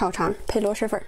烤肠配螺蛳粉